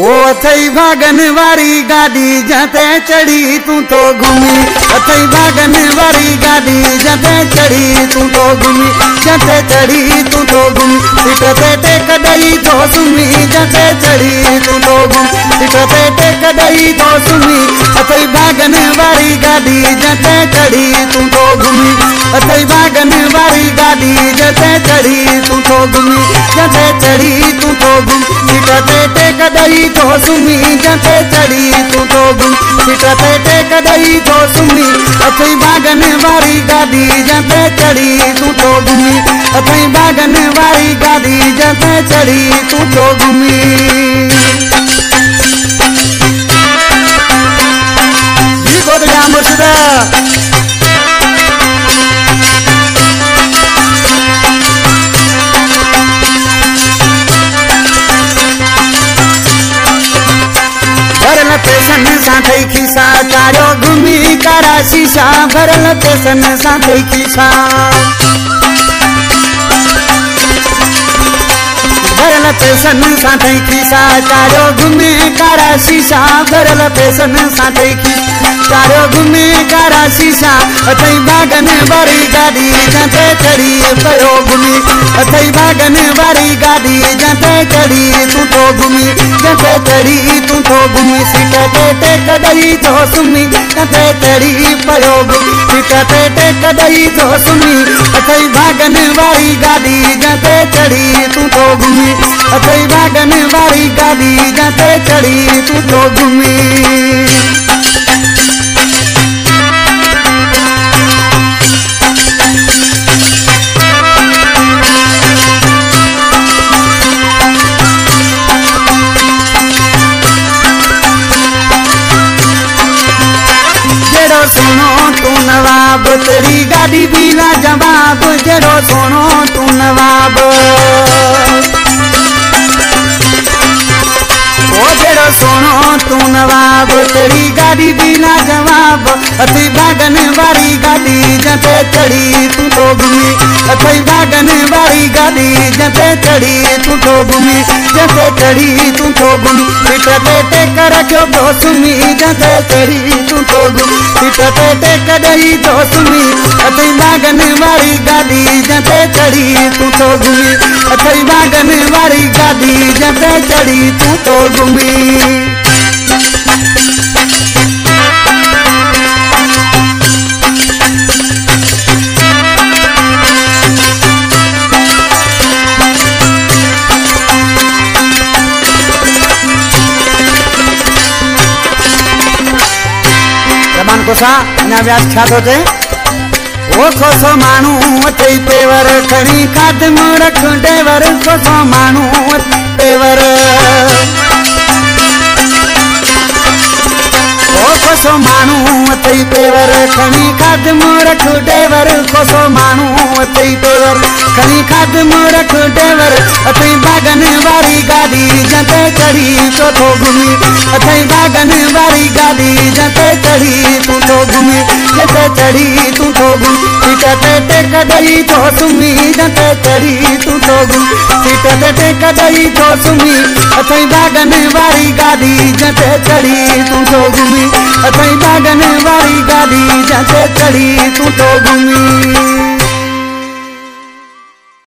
ओ, अथई भागन वारी गाड़ी जते चढ़ी, तू तो घूमी। अथई भागन वारी गाड़ी जते चढ़ी, तू तो घूमी। जते चढ़ी, तू तो घूमी। सिटते ते कदई तो सुमी जते चढ़ी, तू तो घूमी। सिटते ते कदई तो सुमी अथई भागन वारी गाड़ी जते चढ़ी, तू तो घूमी। अथई भागन वारी गाड़ी जते चढ़ी, तू तो घूमी। जते चढ़ी, तू तो घूमी। सिटते ते सुमी जते चढ़ी तू तो सिटते टेक कदई तो सुमी अथई बागन वारी गादी जते चढ़ी तू तो घूमी अथई बागन वारी गादी जते चढ़ी तू तो गुमी पेसन साथै खिसा चारो घुमी कारा शीशा भरल तेसन साथै खिसा। भरल चारो घुमे करा शीशा, भरल पेसन साथै चारो घुमे करा शीशा, अथई बागन वारी गाड़ी जते चढ़ी पयो घुमी। बागन वारी गाड़ी जते चढ़ी, तू तो घुमी, जते चढ़ी, तू तो घुमी। ते कदई तो सुमी जते चढ़ी, पयो घुमी। ते कदई तो सुमी बागन वारी गाड़ी जते चढ़ी, तू तो घुमी। अथई बागन वारी गाड़ी जते चढ़ी तू तो घुमी। सुनो तू नवाब, तेरी गाड़ी भी ना जवाब। जड़ो सुनो तू नवाब। नवाब तेरी गाड़ी भी ना जवाब। अति बागन वारी गाड़ी जते चढ़ी तू तो घूमी अति बागन वारी गाड़ी जते चढ़ी तू तो घूमी जते चढ़ी तू तो घूमी पिटते ते कर क्यों तो सुमी जते चढ़ी तू तो घूमी पिटते ते कदई तो सुमी अति बागन वारी गाड़ी जते चढ़ी तू तो घूमी अति बागन वारी गाड़ी जते चढ़ी तू तो घूमी રમાન કોસા એના વ્યાસ ખ્યાત હોતે ઓ ખોસો માણું થઈ પેવર ખણી ખાદ મોરખ ડેવર ખોસો માણું પેવર ઓ ખોસો માણું થઈ પેવર ખણી ખાદ મોરખ ડેવર ખોસો માણું થઈ પેવર ખણી ખાદ મોરખ ડેવર અથઈ બાગન વારી ગાડી જતે ચડી તો તો ઘૂમી અથઈ બાગન વારી ગાડી જતે ચડી તું તો ઘૂમી चढ़ी तू तोगु सीटते ते कदई तो सुमी दते चढ़ी तू तोगु सीटते ते कदई तो सुमी अथई बागन वारी गाड़ी जते चढ़ी तू तो तोगु अथई बागन वारी गाड़ी जते चढ़ी तू तो तोगु